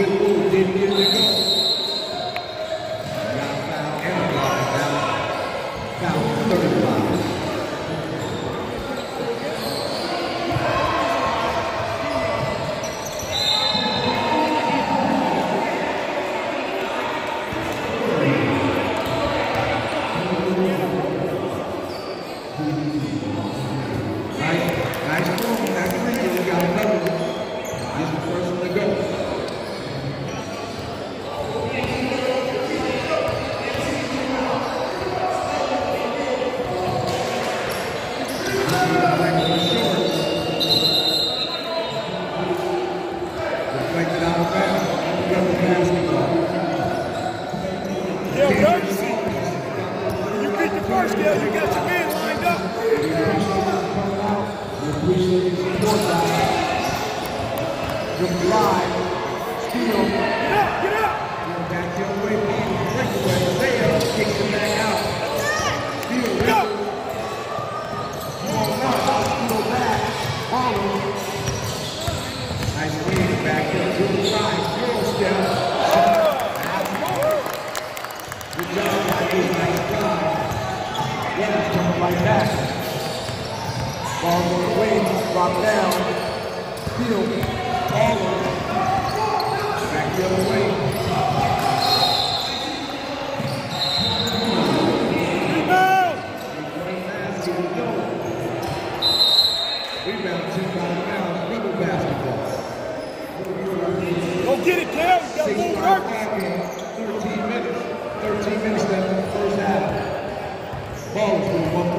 Liverpool, right back. Ball the wing, drop down, Hill, Allen, back the other way.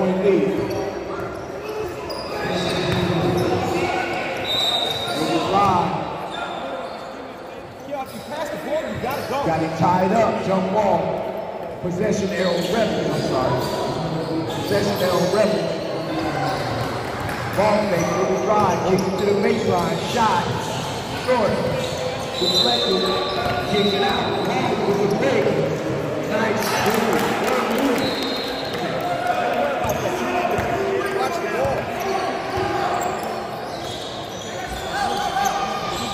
One-point lead. Got it tied up, jump ball. Possession arrow rebel, I'm sorry. Possession arrow rebel. Ball fake with the drive, kicks it to the baseline, shot, short, deflected, kicks it out. Ball with the big, nice, move.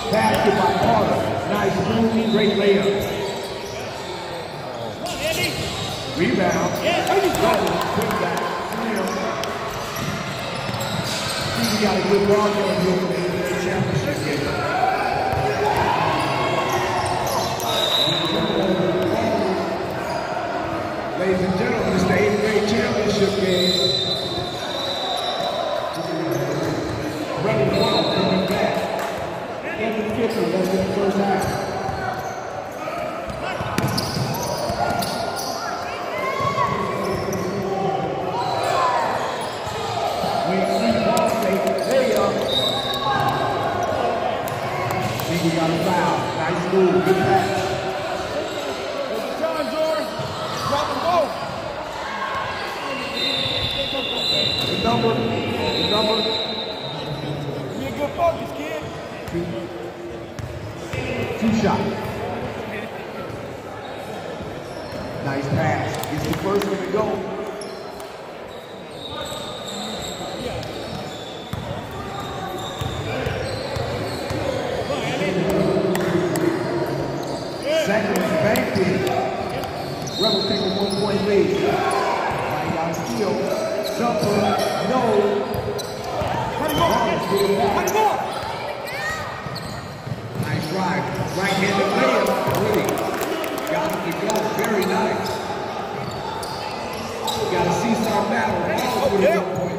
Basket by Carter. Nice move, great layup. Rebound. Back. Got a good ball game here for the NBA championship game. Ladies and gentlemen, it's the 8th grade championship game. Rebel Ball coming back. 750 left in the first half. Rebels take a one point lead. High steal. Jumper. No. Nice drive. Right handed layup. Winning. Got it to go. Very nice. Got a seesaw battle. All with a one point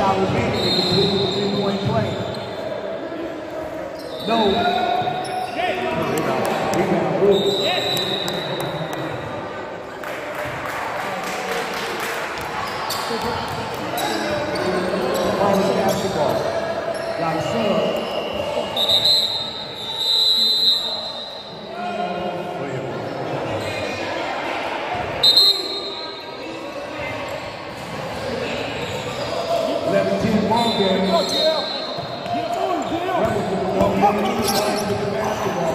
shot remaining. They the three-point play. No. Rebound. Rebound. Rule. Ball is basketball. Got a sub. Eleven ten ball game. Go, Jill. Get the basketball.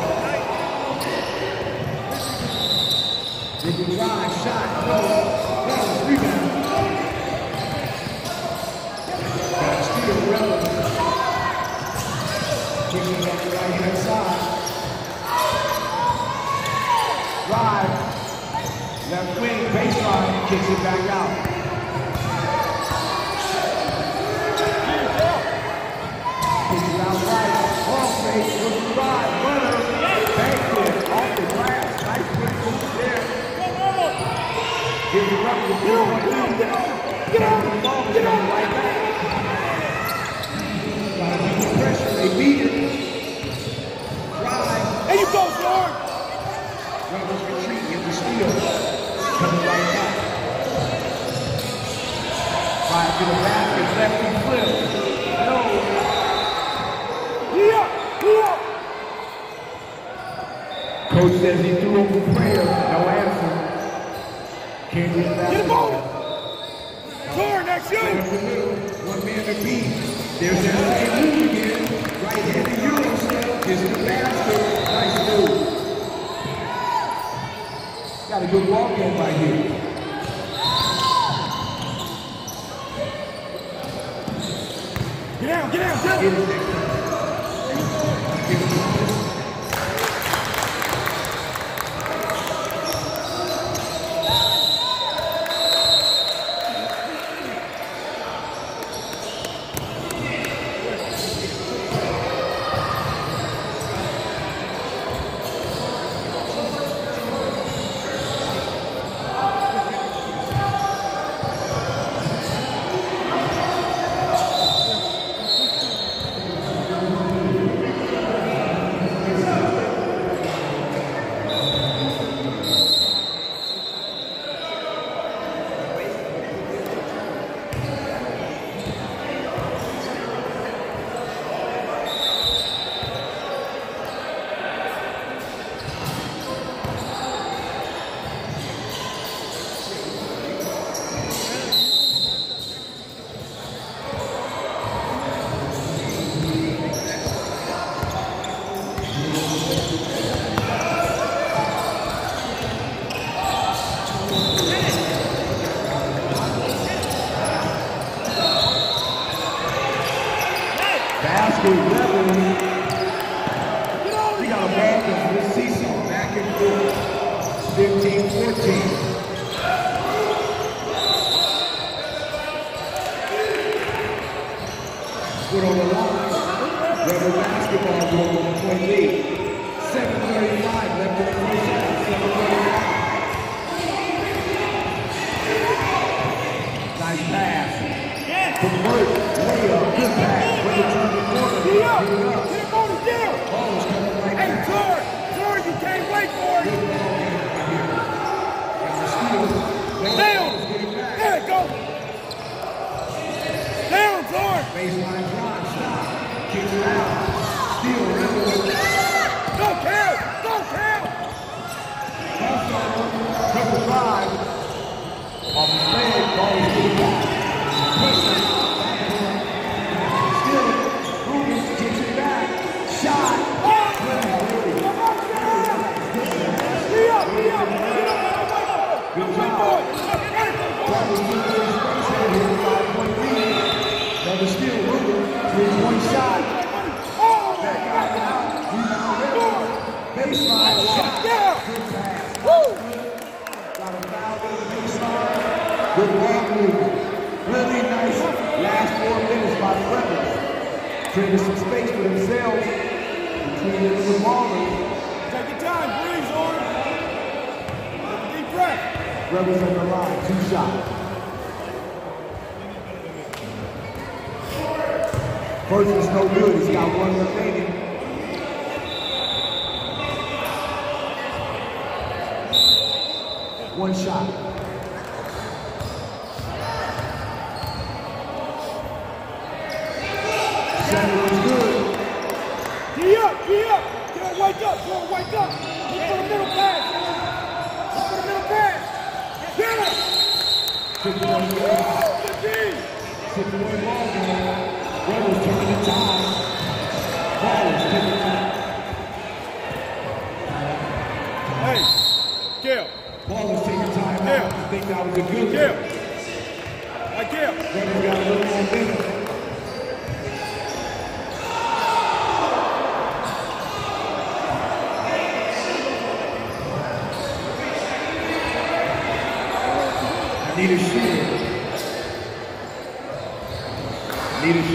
They can drive, shot, no. Rebels rebound. Got steal, Rebels. Kicking it up the right hand side. Drive. Left wing, baseline, kicks it back out. Kicks it out right. Ball fake, with the drive, runner. Banked it, off the glass. Nice quick move there. Gives the Rebels a good one. Get out, the ball, get out, right back. Gotta keep the pressure, they beat it. Drive. There you go, Zorn. Rebels retreat, get the steal. Coming right back. Drive to the basket, lefty flip. No. Here, here. Coach says he threw a prayer, no answer. Get him on. Zorn, that's you. One man to beat. There's that same move again. Right-handed step, gets the basket. Nice move. Got a good walk in right here. Get out, get out, Get Jill. created some space for themselves and the some Take your time, breathe, Zorn. Deep breath. Rebels on the line, two shots. First is no good, he's got one remaining. Hey, Gail. Paul was taking time out. I think that was a good Gail. I Gail. Gunner got a little momentum. Anita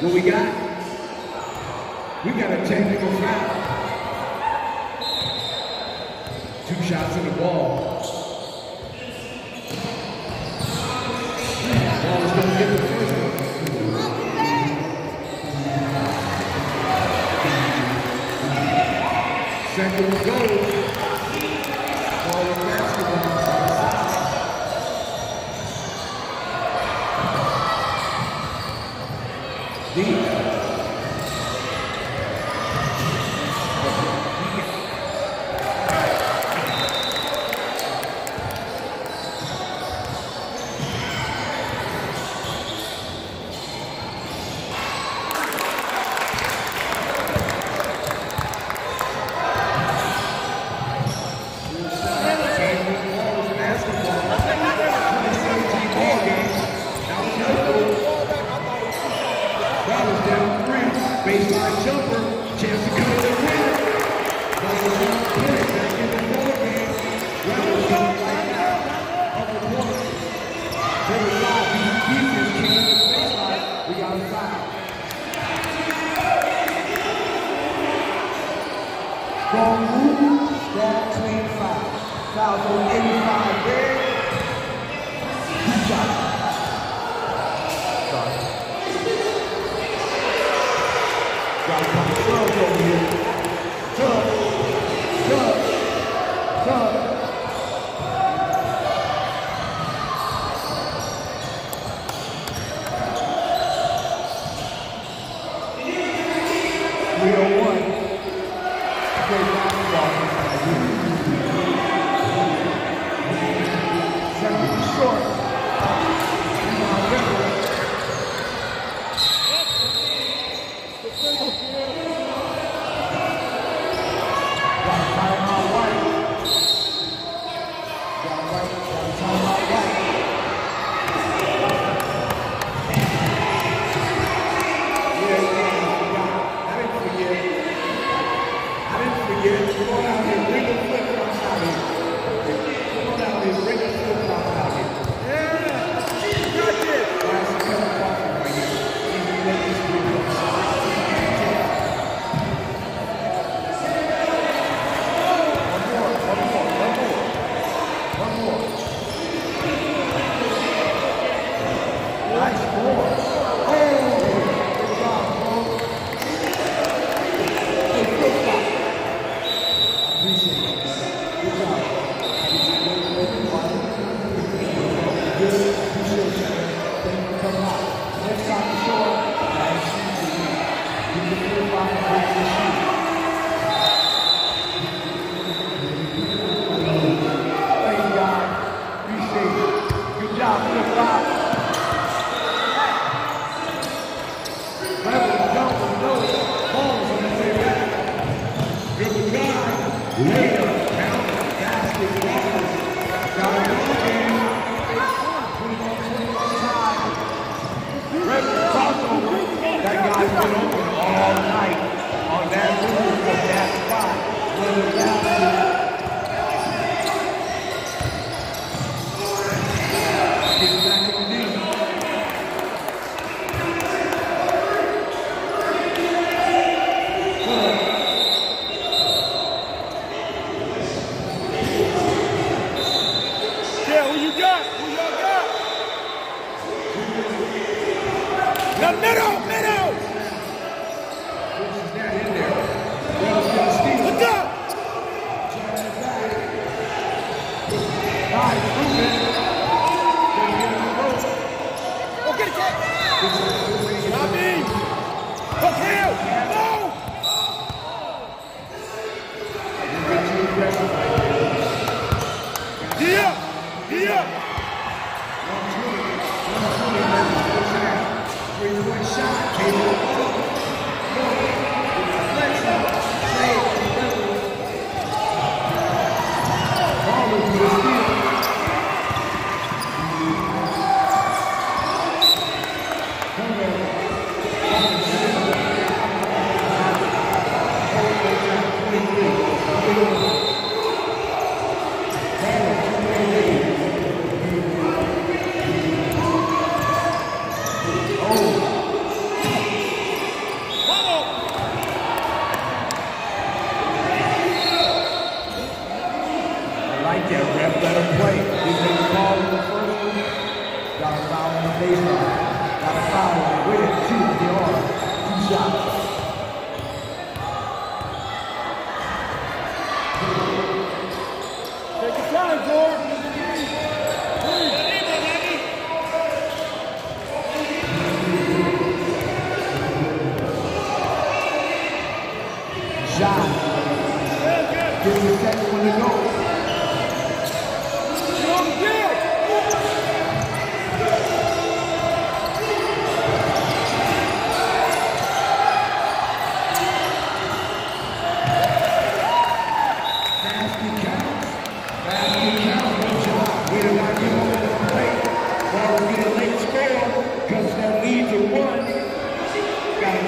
What we got? We got a technical foul. Михайлович.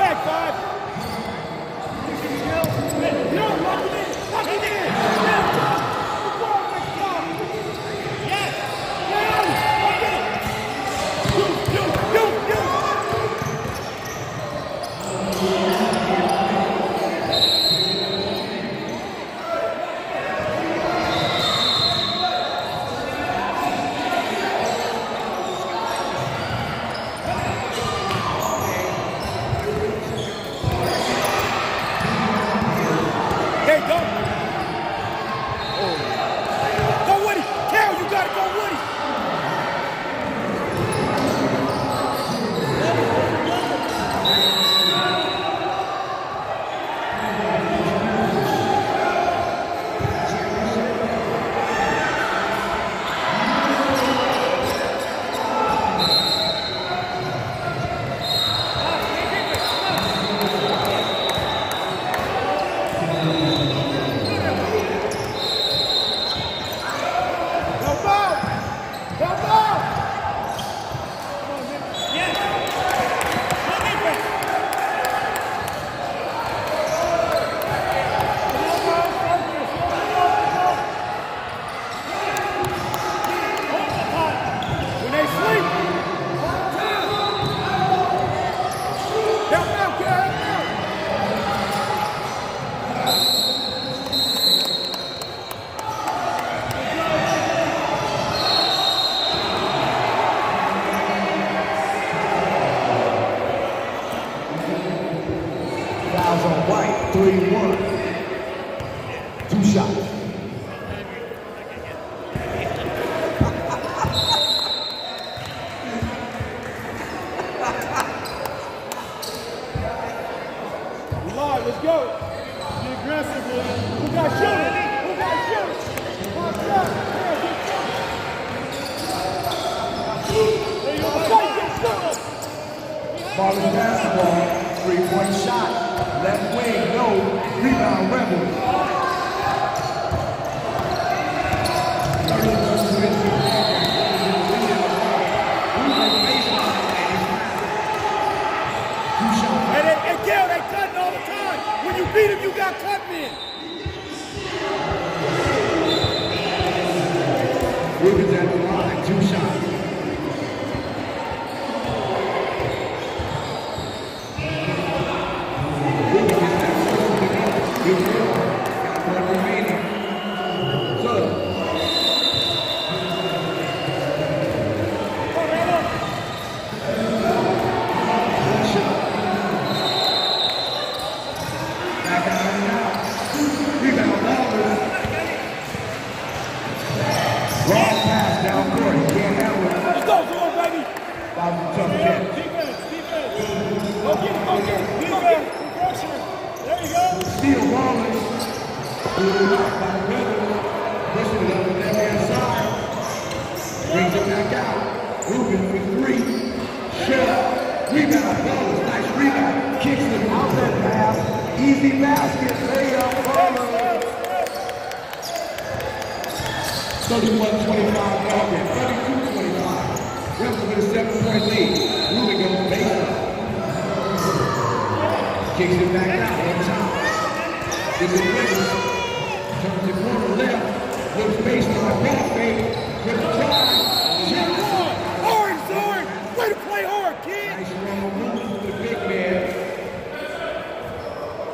Back five. No, lock it in. Lock it in. Pittman. Ladies and gentlemen.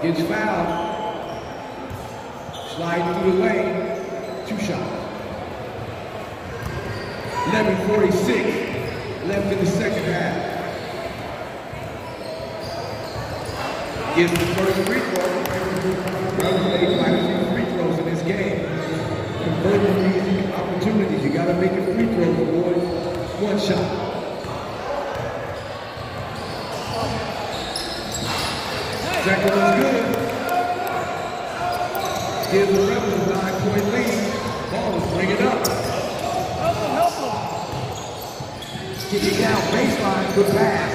Gets fouled. Sliding through the lane. Two shots. 11.46 left in the second half. Gives the first Good shot. Good. Give the Rebels a nine-point lead. Ball is bringing up. Help him, help him. Kicking out baseline, good pass.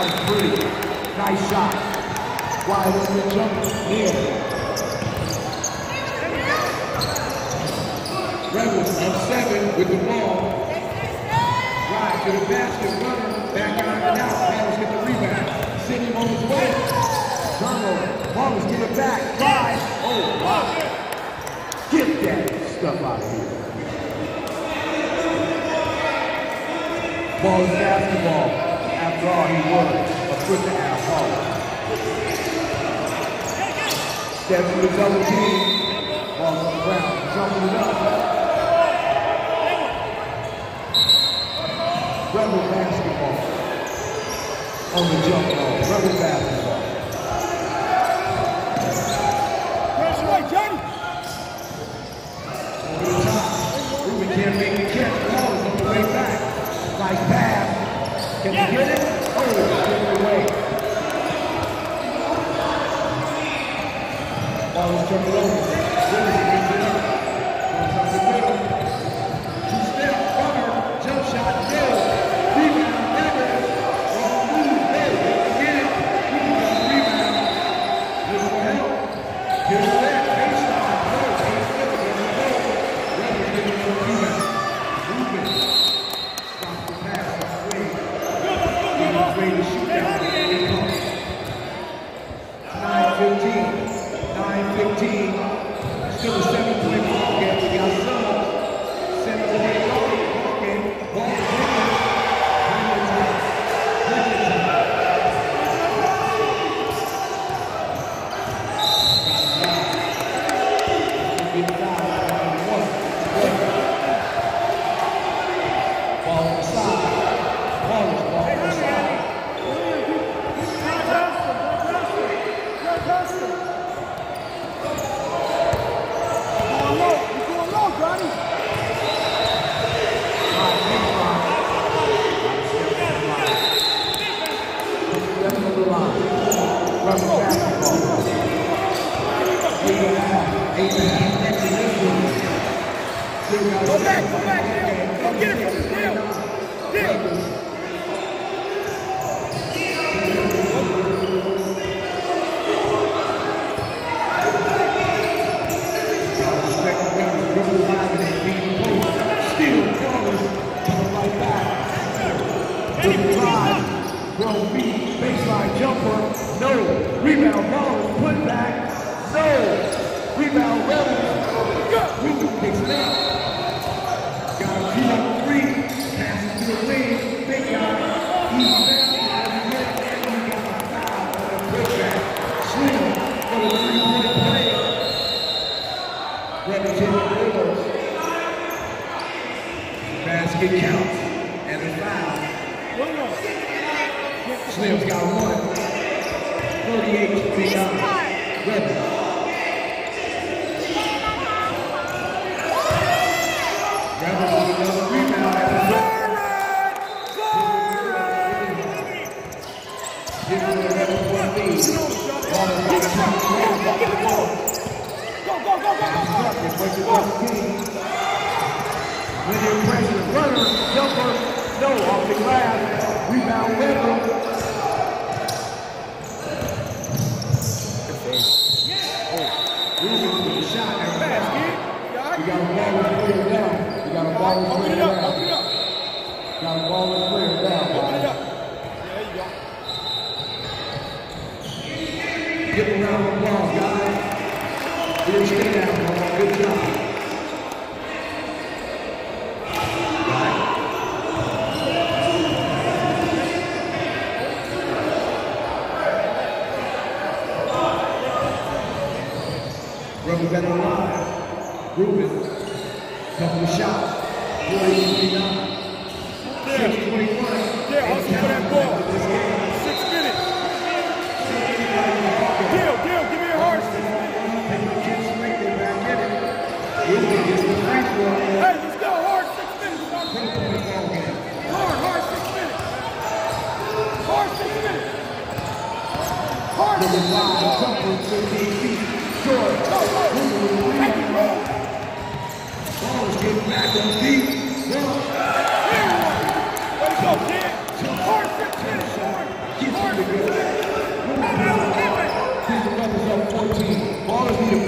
down three. Nice shot. Wide open jump here? Rebels on seven with the ball. Right to the basket, runner, back out and out. Rebels get the rebound. City on his way. Turnover. Marlins get it back. Drive. Oh, wow. Get that stuff out of here. Ball is basketball draw he was, a and half forward. To the double team, ball on the ground, jumping it up. Rebel basketball on the jump ball, rebel basketball. Right, the top, can't make the catch, on the way back. nice pass, can we get it? Thank you. ball. Open it up, open it up. Got a ball with clear.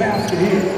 basket here.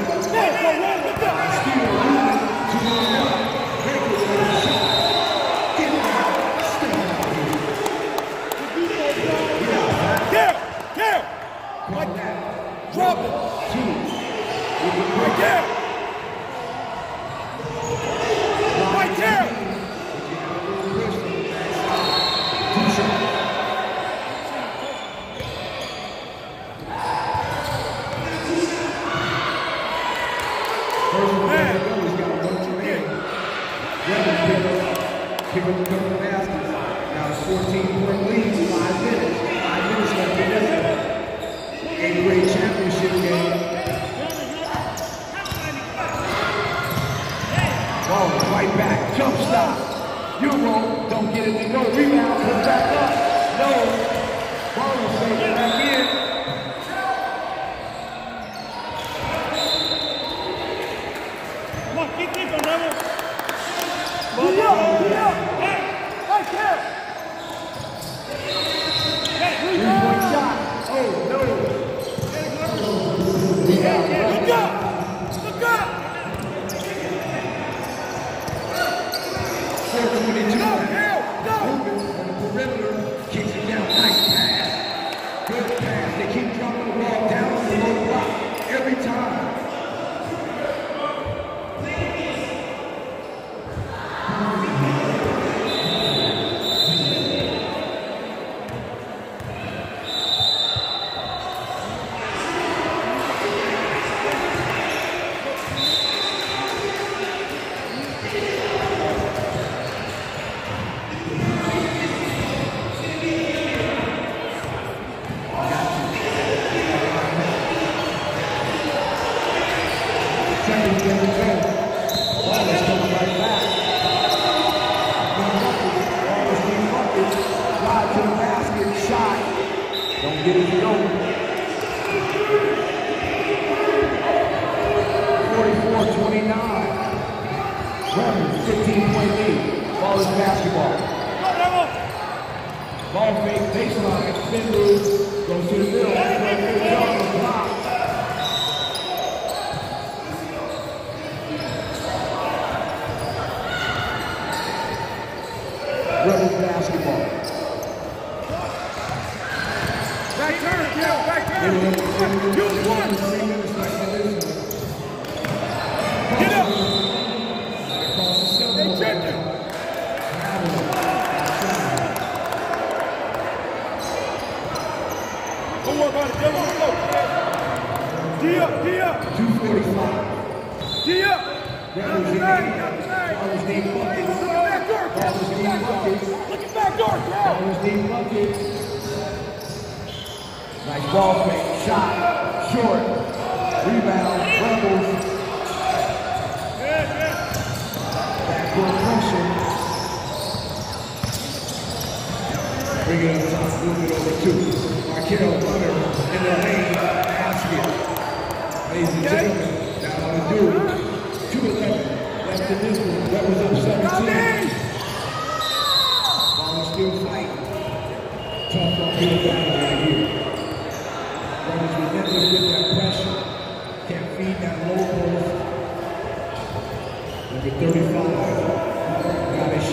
basketball.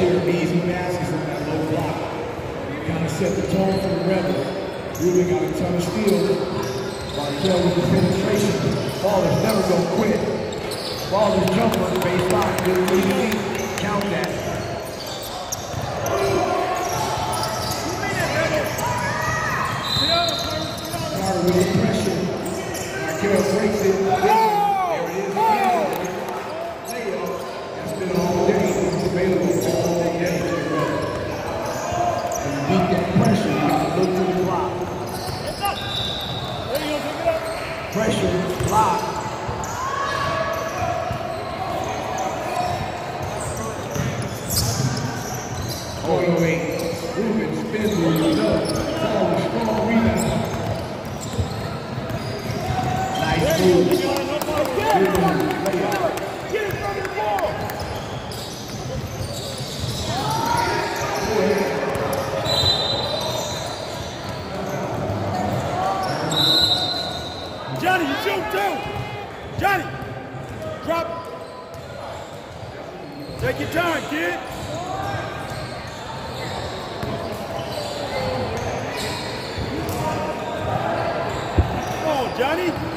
shared easy passes on that low block. Kind of set the tone for the Rebels. Ruben got a ton of steal. Markel with the penetration. Baller's never going to quit. Baller's on the baseline. good lead. Count that. Carter with the pressure. Markel breaks it. Allez